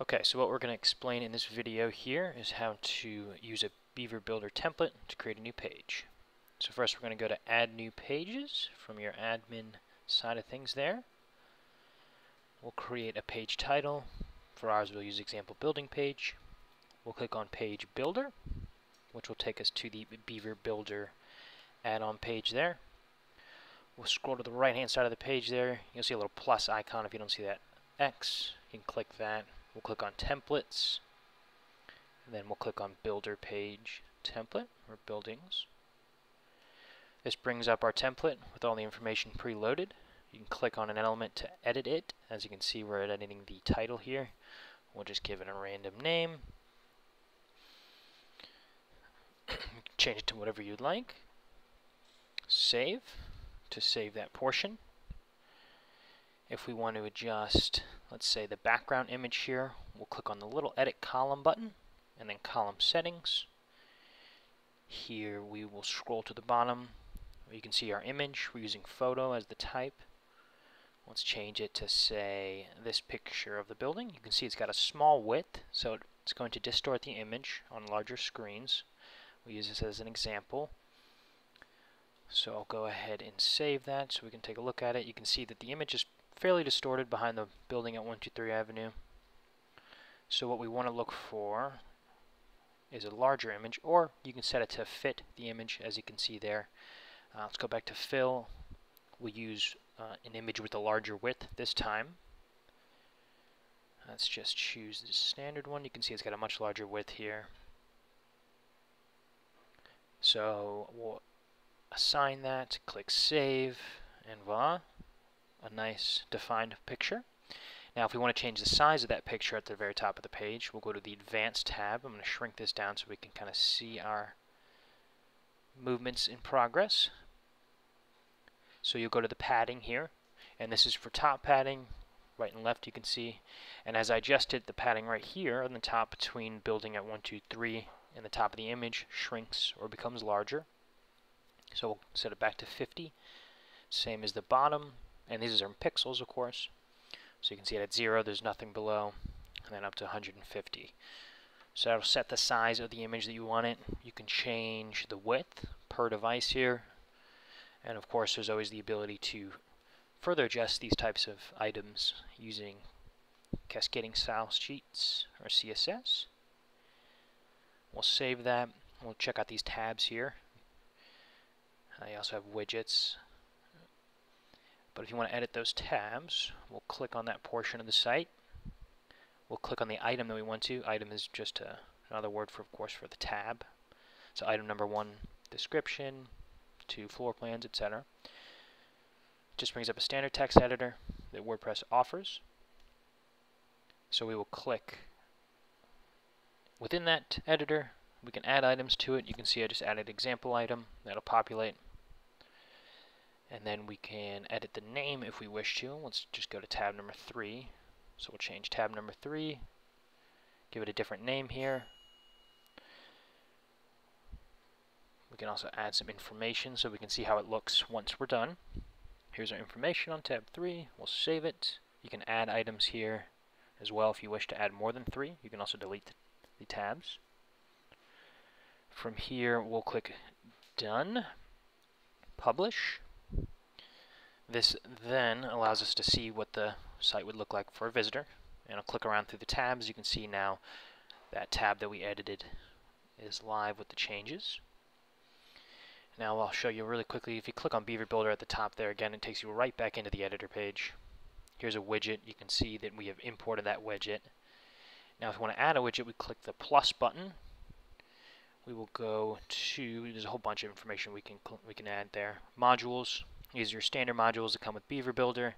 Okay, so what we're going to explain in this video here is how to use a Beaver Builder template to create a new page. So first we're going to go to Add New Pages from your admin side of things there. We'll create a page title. For ours we'll use example building page. We'll click on Page Builder, which will take us to the Beaver Builder add-on page there. We'll scroll to the right hand side of the page there. You'll see a little plus icon if you don't see that X. You can click that We'll click on templates, and then we'll click on builder page template or buildings. This brings up our template with all the information preloaded. You can click on an element to edit it. As you can see, we're editing the title here. We'll just give it a random name. change it to whatever you'd like. Save to save that portion. If we want to adjust, let's say the background image here, we'll click on the little edit column button mm. and then column settings. Here we will scroll to the bottom you can see our image. We're using photo as the type. Let's change it to say this picture of the building. You can see it's got a small width, so it's going to distort the image on larger screens. We use this as an example. So I'll go ahead and save that so we can take a look at it. You can see that the image is fairly distorted behind the building at 123 Avenue. So what we want to look for is a larger image, or you can set it to fit the image, as you can see there. Uh, let's go back to fill. We'll use uh, an image with a larger width this time. Let's just choose the standard one. You can see it's got a much larger width here. So we'll assign that, click Save, and voila a nice defined picture. Now if we want to change the size of that picture at the very top of the page, we'll go to the Advanced tab. I'm going to shrink this down so we can kind of see our movements in progress. So you'll go to the padding here, and this is for top padding, right and left you can see. And as I adjusted the padding right here on the top between building at 1, 2, 3 and the top of the image shrinks or becomes larger. So we'll set it back to 50. Same as the bottom, and these are in pixels, of course. So you can see it at 0, there's nothing below, and then up to 150. So that'll set the size of the image that you want it. You can change the width per device here. And of course, there's always the ability to further adjust these types of items using cascading style sheets or CSS. We'll save that. We'll check out these tabs here. I also have widgets but if you want to edit those tabs, we'll click on that portion of the site. We'll click on the item that we want to. Item is just a, another word for, of course, for the tab. So item number one, description, two, floor plans, etc. Just brings up a standard text editor that WordPress offers. So we will click within that editor. We can add items to it. You can see I just added example item. That'll populate and then we can edit the name if we wish to. Let's just go to tab number 3. So we'll change tab number 3, give it a different name here. We can also add some information so we can see how it looks once we're done. Here's our information on tab 3. We'll save it. You can add items here as well if you wish to add more than three. You can also delete the tabs. From here, we'll click Done, Publish, this then allows us to see what the site would look like for a visitor. And I'll click around through the tabs. You can see now that tab that we edited is live with the changes. Now I'll show you really quickly, if you click on Beaver Builder at the top there, again it takes you right back into the editor page. Here's a widget. You can see that we have imported that widget. Now if we want to add a widget, we click the plus button. We will go to, there's a whole bunch of information we can we can add there. Modules, are your standard modules that come with Beaver Builder.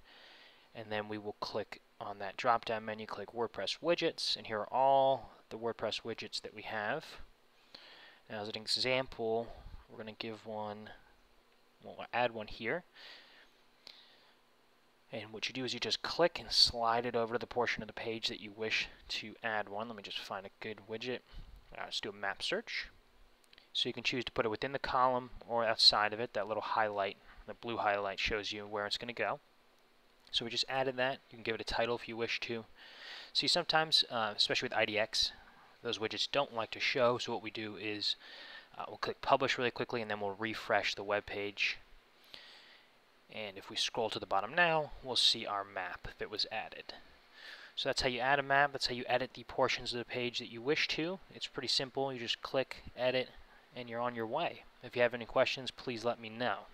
And then we will click on that drop-down menu, click WordPress widgets, and here are all the WordPress widgets that we have. Now as an example, we're going to give one, we'll add one here. And what you do is you just click and slide it over to the portion of the page that you wish to add one. Let me just find a good widget. Uh, let's do a map search. So you can choose to put it within the column or outside of it, that little highlight the blue highlight shows you where it's going to go. So we just added that. You can give it a title if you wish to. See, sometimes, uh, especially with IDX, those widgets don't like to show, so what we do is uh, we'll click Publish really quickly, and then we'll refresh the web page. And if we scroll to the bottom now, we'll see our map that was added. So that's how you add a map. That's how you edit the portions of the page that you wish to. It's pretty simple. You just click, edit, and you're on your way. If you have any questions, please let me know.